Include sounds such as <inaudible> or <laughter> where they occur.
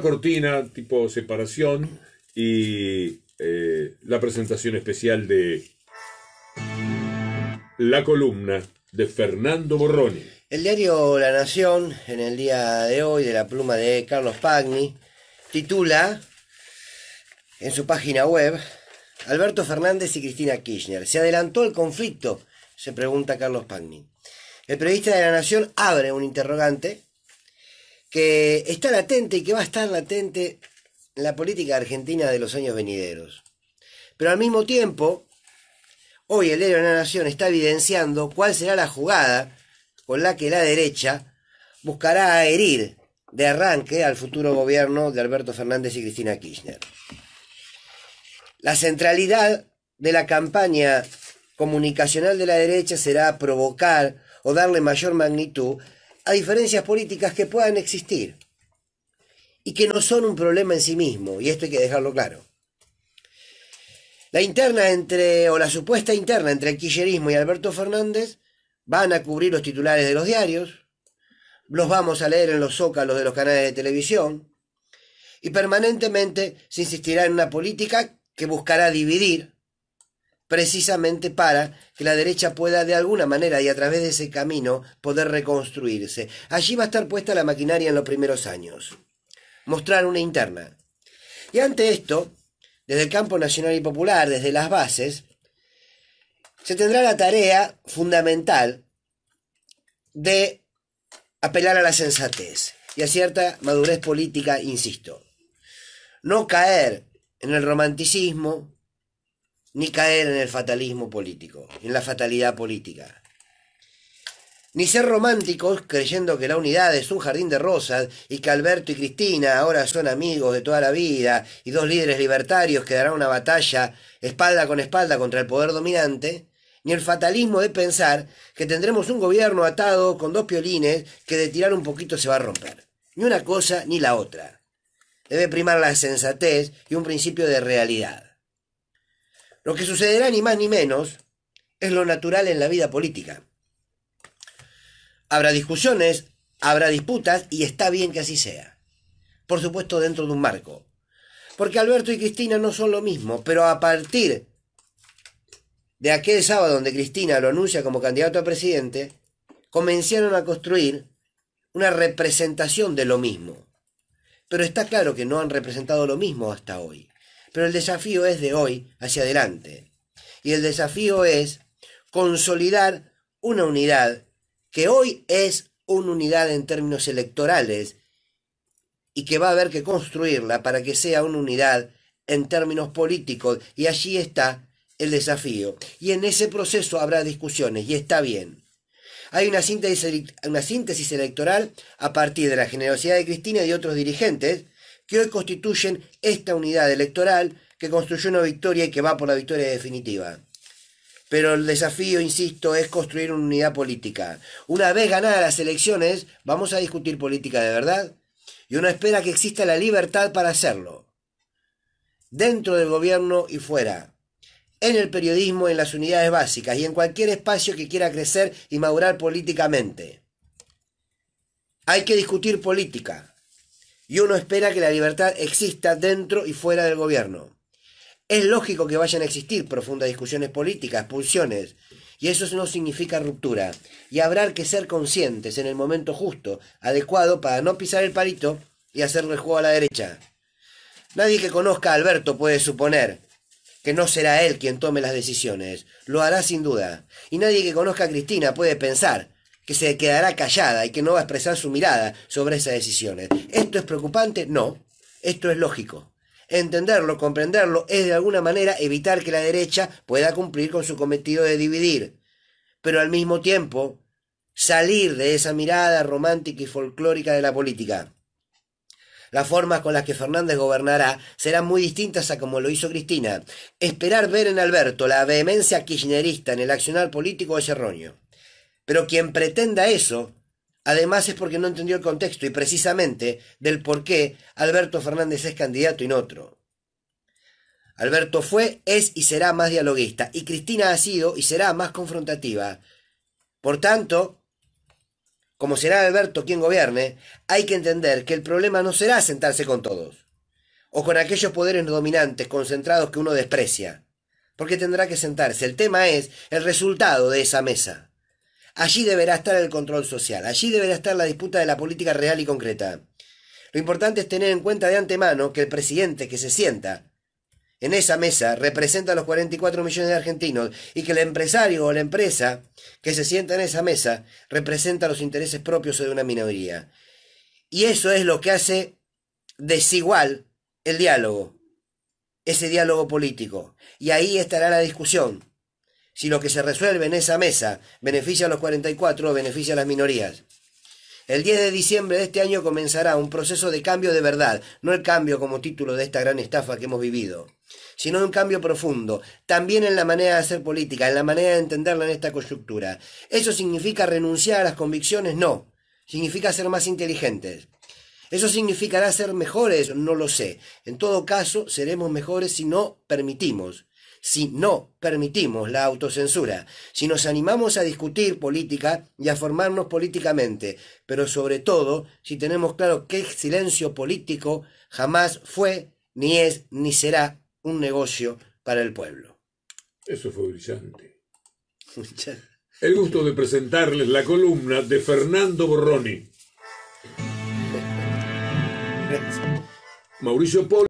cortina tipo separación y eh, la presentación especial de la columna de Fernando Borroni. El diario La Nación, en el día de hoy, de la pluma de Carlos Pagni, titula en su página web Alberto Fernández y Cristina Kirchner. ¿Se adelantó el conflicto? Se pregunta Carlos Pagni. El periodista de La Nación abre un interrogante que está latente y que va a estar latente en la política argentina de los años venideros. Pero al mismo tiempo, hoy el diario de la Nación está evidenciando cuál será la jugada con la que la derecha buscará herir de arranque al futuro gobierno de Alberto Fernández y Cristina Kirchner. La centralidad de la campaña comunicacional de la derecha será provocar o darle mayor magnitud a diferencias políticas que puedan existir y que no son un problema en sí mismo, y esto hay que dejarlo claro. La interna entre, o la supuesta interna entre el kirchnerismo y Alberto Fernández van a cubrir los titulares de los diarios, los vamos a leer en los zócalos de los canales de televisión, y permanentemente se insistirá en una política que buscará dividir, precisamente para que la derecha pueda de alguna manera y a través de ese camino poder reconstruirse. Allí va a estar puesta la maquinaria en los primeros años. Mostrar una interna. Y ante esto, desde el campo nacional y popular, desde las bases, se tendrá la tarea fundamental de apelar a la sensatez y a cierta madurez política, insisto. No caer en el romanticismo, ni caer en el fatalismo político, en la fatalidad política. Ni ser románticos creyendo que la unidad es un jardín de rosas y que Alberto y Cristina ahora son amigos de toda la vida y dos líderes libertarios que darán una batalla espalda con espalda contra el poder dominante, ni el fatalismo de pensar que tendremos un gobierno atado con dos piolines que de tirar un poquito se va a romper. Ni una cosa ni la otra. Debe primar la sensatez y un principio de realidad. Lo que sucederá ni más ni menos es lo natural en la vida política. Habrá discusiones, habrá disputas y está bien que así sea. Por supuesto dentro de un marco. Porque Alberto y Cristina no son lo mismo, pero a partir de aquel sábado donde Cristina lo anuncia como candidato a presidente, comenzaron a construir una representación de lo mismo. Pero está claro que no han representado lo mismo hasta hoy. Pero el desafío es de hoy hacia adelante. Y el desafío es consolidar una unidad que hoy es una unidad en términos electorales y que va a haber que construirla para que sea una unidad en términos políticos. Y allí está el desafío. Y en ese proceso habrá discusiones y está bien. Hay una síntesis, una síntesis electoral a partir de la generosidad de Cristina y de otros dirigentes que hoy constituyen esta unidad electoral que construyó una victoria y que va por la victoria definitiva. Pero el desafío, insisto, es construir una unidad política. Una vez ganadas las elecciones, vamos a discutir política de verdad. Y uno espera que exista la libertad para hacerlo. Dentro del gobierno y fuera. En el periodismo, en las unidades básicas y en cualquier espacio que quiera crecer y madurar políticamente. Hay que discutir política y uno espera que la libertad exista dentro y fuera del gobierno. Es lógico que vayan a existir profundas discusiones políticas, pulsiones, y eso no significa ruptura. Y habrá que ser conscientes en el momento justo, adecuado, para no pisar el palito y hacerle juego a la derecha. Nadie que conozca a Alberto puede suponer que no será él quien tome las decisiones. Lo hará sin duda. Y nadie que conozca a Cristina puede pensar que se quedará callada y que no va a expresar su mirada sobre esas decisiones. ¿Esto es preocupante? No, esto es lógico. Entenderlo, comprenderlo, es de alguna manera evitar que la derecha pueda cumplir con su cometido de dividir, pero al mismo tiempo salir de esa mirada romántica y folclórica de la política. Las formas con las que Fernández gobernará serán muy distintas a como lo hizo Cristina. Esperar ver en Alberto la vehemencia kirchnerista en el accionar político es erróneo. Pero quien pretenda eso, además es porque no entendió el contexto y precisamente del por qué Alberto Fernández es candidato y no otro. Alberto fue, es y será más dialoguista, y Cristina ha sido y será más confrontativa. Por tanto, como será Alberto quien gobierne, hay que entender que el problema no será sentarse con todos, o con aquellos poderes dominantes concentrados que uno desprecia, porque tendrá que sentarse. El tema es el resultado de esa mesa. Allí deberá estar el control social, allí deberá estar la disputa de la política real y concreta. Lo importante es tener en cuenta de antemano que el presidente que se sienta en esa mesa representa a los 44 millones de argentinos y que el empresario o la empresa que se sienta en esa mesa representa los intereses propios de una minoría. Y eso es lo que hace desigual el diálogo, ese diálogo político. Y ahí estará la discusión. Si lo que se resuelve en esa mesa beneficia a los 44 o beneficia a las minorías. El 10 de diciembre de este año comenzará un proceso de cambio de verdad, no el cambio como título de esta gran estafa que hemos vivido, sino un cambio profundo, también en la manera de hacer política, en la manera de entenderla en esta coyuntura. ¿Eso significa renunciar a las convicciones? No, significa ser más inteligentes. ¿Eso significará ser mejores? No lo sé. En todo caso, seremos mejores si no permitimos si no permitimos la autocensura, si nos animamos a discutir política y a formarnos políticamente, pero sobre todo si tenemos claro que el silencio político jamás fue, ni es, ni será un negocio para el pueblo. Eso fue brillante. El gusto de presentarles la columna de Fernando Borroni. <laughs> Mauricio Polo